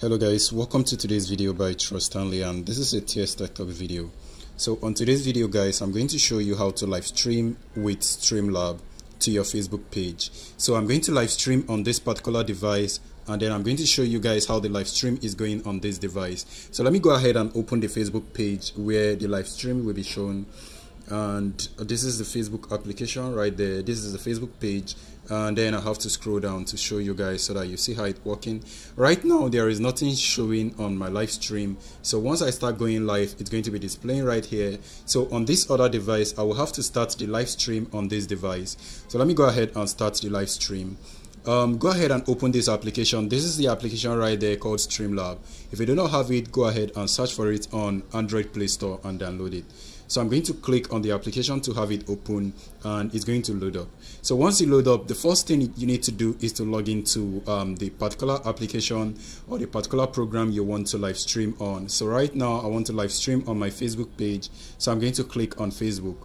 Hello guys, welcome to today's video by Trust Stanley and this is a TS Talk video. So on today's video guys, I'm going to show you how to live stream with Streamlab to your Facebook page. So I'm going to live stream on this particular device and then I'm going to show you guys how the live stream is going on this device. So let me go ahead and open the Facebook page where the live stream will be shown and this is the Facebook application right there. This is the Facebook page and then I have to scroll down to show you guys so that you see how it's working. Right now there is nothing showing on my live stream. So once I start going live it's going to be displaying right here. So on this other device I will have to start the live stream on this device. So let me go ahead and start the live stream. Um, go ahead and open this application. This is the application right there called Streamlab. If you do not have it go ahead and search for it on Android Play Store and download it so I'm going to click on the application to have it open and it's going to load up. So once you load up, the first thing you need to do is to log into um, the particular application or the particular program you want to live stream on. So right now I want to live stream on my Facebook page. So I'm going to click on Facebook.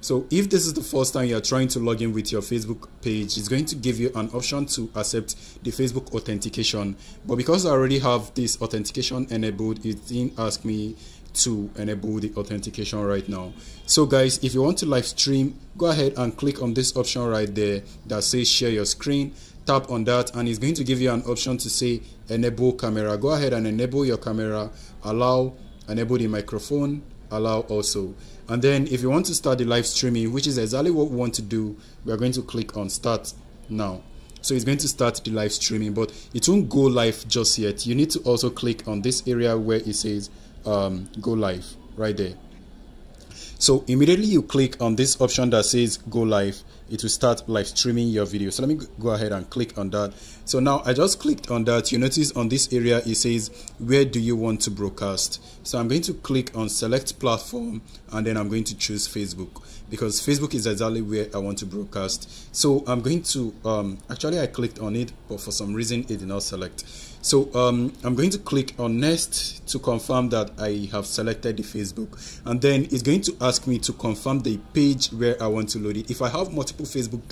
So if this is the first time you're trying to log in with your Facebook page, it's going to give you an option to accept the Facebook authentication. But because I already have this authentication enabled, it didn't ask me to enable the authentication right now. So guys if you want to live stream go ahead and click on this option right there that says share your screen. Tap on that and it's going to give you an option to say enable camera. Go ahead and enable your camera. Allow enable the microphone allow also. And then if you want to start the live streaming which is exactly what we want to do we are going to click on start now. So it's going to start the live streaming but it won't go live just yet. You need to also click on this area where it says um, go live right there. So immediately you click on this option that says go live it will start live streaming your video. So let me go ahead and click on that. So now i just clicked on that. You notice on this area it says where do you want to broadcast? So i'm going to click on select platform and then i'm going to choose facebook because facebook is exactly where i want to broadcast. So i'm going to um, actually i clicked on it but for some reason it did not select so um, I'm going to click on next to confirm that I have selected the Facebook and then it's going to ask me to confirm the page where I want to load it. If I have multiple Facebook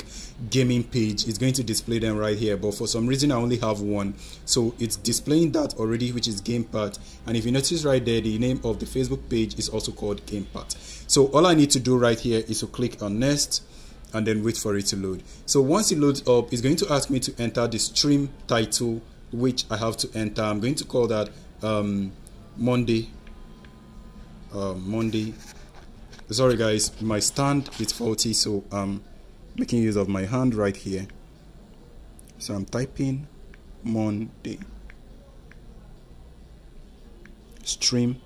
gaming page, it's going to display them right here but for some reason I only have one. So it's displaying that already which is Gamepad and if you notice right there the name of the Facebook page is also called Gamepad. So all I need to do right here is to click on next and then wait for it to load. So once it loads up, it's going to ask me to enter the stream title which I have to enter. I'm going to call that um, Monday. Uh, Monday. Sorry, guys, my stand is faulty, so I'm making use of my hand right here. So I'm typing Monday. Stream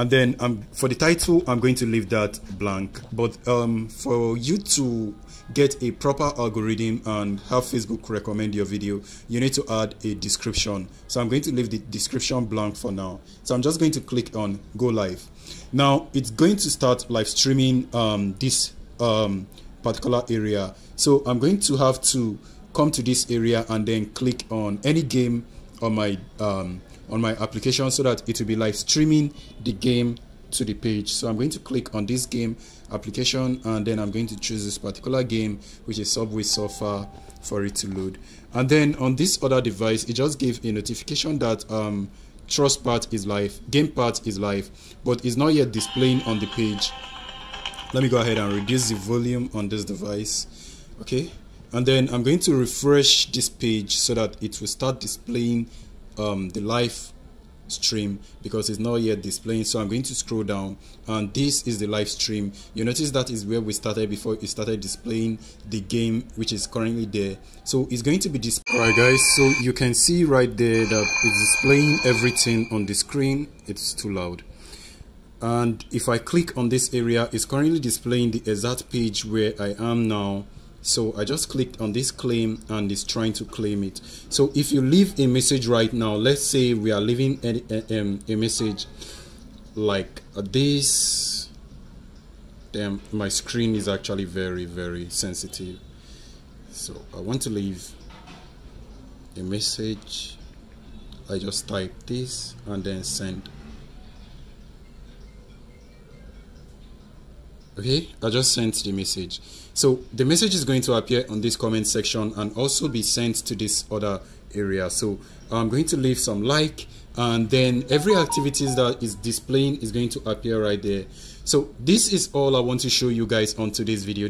and then um, for the title i'm going to leave that blank. But um, for you to get a proper algorithm and have facebook recommend your video you need to add a description. So i'm going to leave the description blank for now. So i'm just going to click on go live. Now it's going to start live streaming um, this um, particular area. So i'm going to have to come to this area and then click on any game on my um, on my application so that it will be live streaming the game to the page. So i'm going to click on this game application and then i'm going to choose this particular game which is subway surfer for it to load. And then on this other device it just gave a notification that um trust part is live Gamepad is live but it's not yet displaying on the page. Let me go ahead and reduce the volume on this device. Okay and then i'm going to refresh this page so that it will start displaying um, the live stream because it's not yet displaying. So I'm going to scroll down and this is the live stream. You notice that is where we started before it started displaying the game which is currently there. So it's going to be displayed right guys so you can see right there that it's displaying everything on the screen. It's too loud. And if I click on this area it's currently displaying the exact page where I am now so I just clicked on this claim and it's trying to claim it. So if you leave a message right now let's say we are leaving a, a, um, a message like this damn my screen is actually very very sensitive. So I want to leave a message. I just type this and then send okay? I just sent the message. So the message is going to appear on this comment section and also be sent to this other area. So i'm going to leave some like and then every activities that is displaying is going to appear right there. So this is all i want to show you guys on today's video